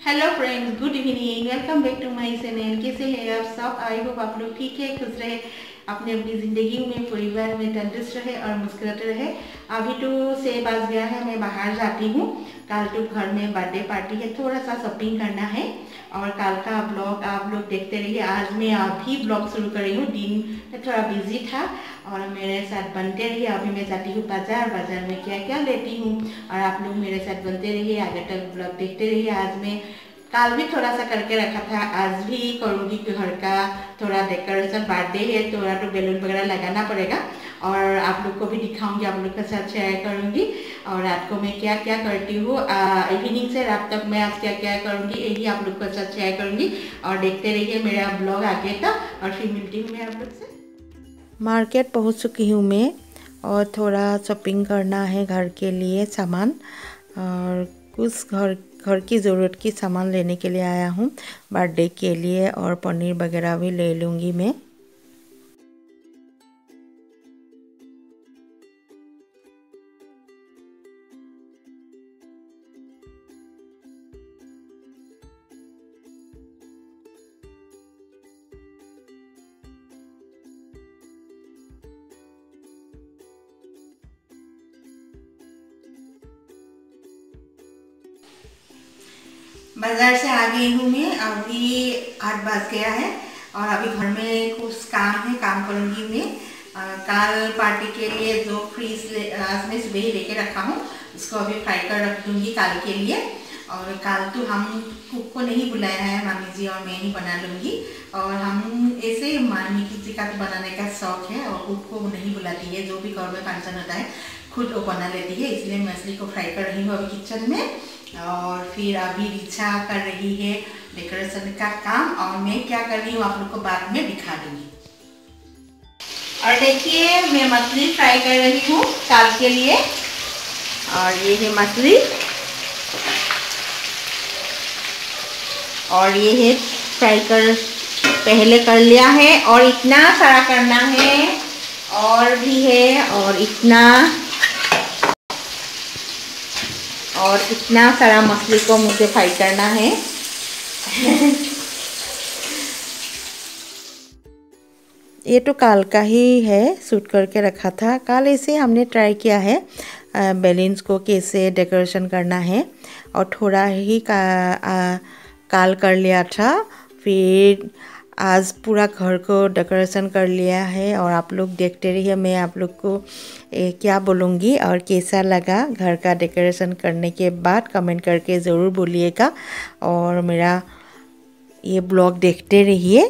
Hello friends good evening welcome back to my channel कैसे हैं आप सब? आई होप आप लोग ठीक है, खुश रहे। अपने अपनी ज़िंदगी में, परिवार में तंदुरुस्त रहे और मुस्कुराते रहे। अभी तो से बज गया है, मैं बाहर जाती हूँ। कल तो घर में बर्थडे पार्टी है थोड़ा सा शॉपिंग करना है। और कल का ब्लॉग आप लोग देखते रहिए। आज मैं अभी ब्लॉग शुरू कर रही हूँ, दिन थोड़ा बिज़ी था। और मेरे साथ बनते रहिए। अभी मैं जाती हूँ बाज़ार। बाज़ार में क्या क्या लेती हूँ? और आप लोग मेरे साथ बनते रहिए। आगे तक ब्लॉग देखते रहिए। आज मैं कल भी थोड़ा सा करके रखा था। आज भी करूँगी घर का थोड़ा डेकोरेशन बर्थडे है, थोड़ा तो बैलून वगैरह लगाना पड़ेगा। और आप लोग को भी दिखाऊँगी। आप लोग के साथ शेयर करूँगी। और रात को मैं क्या क्या करती हूँ? इवनिंग से रात तक मैं आज क्या क्या करूँगी? यही आप लोग के साथ शेयर करूँगी। और देखते रहिए मेरा ब्लॉग आगे तक और फिर मिलती हूँ मैं आप लोग से। मार्केट पहुँच चुकी हूँ मैं और थोड़ा शॉपिंग करना है घर के लिए सामान और कुछ घर घर की ज़रूरत की सामान लेने के लिए आया हूँ। बर्थडे के लिए और पनीर वगैरह भी ले लूँगी मैं। बाज़ार से आ गई हूँ मैं। अभी आठ बज गया है और अभी घर में कुछ काम है, काम करूँगी मैं। कल पार्टी के लिए जो फ्रीज आज मैं सुबह ही लेके रखा हूँ। उसको अभी फ्राई कर रख दूँगी कल के लिए। और कल तो हम कुक को नहीं बुलाया है, मामी जी और मैं ही बना लूँगी। और हम ऐसे मामी जी का तो बनाने का शौक है और कुक को नहीं बुलाती है, जो भी घर में फ़ंक्शन होता है। खुद वो बना लेती है, इसलिए मछली को फ्राई कर रही हूँ अभी किचन में और फिर अभी रिचा कर रही है डेकोरेशन का काम और मैं क्या कर रही हूँ आप लोग को बाद में दिखा दूँगी। और देखिए, मैं मछली फ्राई कर रही हूँ काल के लिए और ये है मछली। और ये है फ्राई कर, पहले कर लिया है और इतना सारा करना है और भी है और इतना और इतना सारा मछली को मुझे फ्राई करना है। ये तो काल का ही है सूट करके रखा था। काल ऐसे हमने ट्राई किया है बैलेंस को कैसे डेकोरेशन करना है। और थोड़ा ही का आ, काल कर लिया था फिर आज पूरा घर को डेकोरेशन कर लिया है और आप लोग देखते रहिए मैं आप लोग को ए, क्या बोलूँगी और कैसा लगा घर का डेकोरेशन करने के बाद कमेंट करके ज़रूर बोलिएगा। और मेरा ये ब्लॉग देखते रहिए।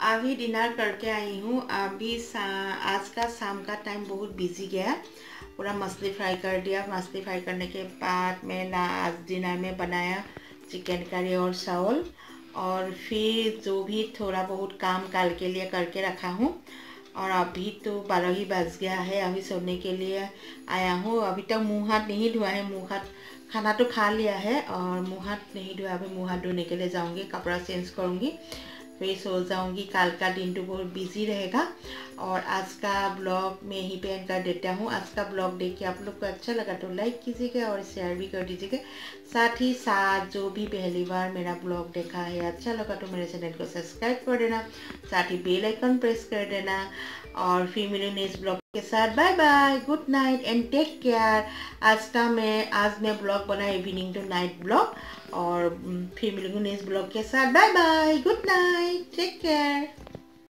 अभी डिनर करके आई हूँ। अभी आज का शाम का टाइम बहुत बिज़ी गया। पूरा मछली फ्राई कर दिया। मछली फ्राई करने के बाद मैं आज डिनर में बनाया चिकन करी और चावल। और फिर जो भी थोड़ा बहुत काम कल के लिए करके रखा हूँ। और अभी तो बारह ही बज गया है। अभी सोने के लिए आया हूँ। अभी तक तो मुँह हाथ नहीं धोआ है। मुँह हाथ, खाना तो खा लिया है। और मुँह हाथ नहीं धोया अभी मुँह हाथ धोने के लिए जाऊँगी। कपड़ा चेंज करूँगी। फिर सो जाऊँगी कल का दिन तो बहुत बिज़ी रहेगा। और आज का ब्लॉग मैं ही पे एंड कर देता हूँ। आज का ब्लॉग देख के आप लोग को अच्छा लगा तो लाइक कीजिएगा और शेयर भी कर दीजिएगा। साथ ही साथ जो भी पहली बार मेरा ब्लॉग देखा है अच्छा लगा तो मेरे चैनल को सब्सक्राइब कर देना। साथ ही बेलाइकन प्रेस कर देना। और फिर मेरे नेक्स्ट ब्लॉग के साथ। Bye bye good night and take care आज का मैं, आज मैं ब्लॉग बनाया इवनिंग टू नाइट ब्लॉग और फिर मिलूँगी नेक्स्ट ब्लॉग के साथ। Bye bye good night take care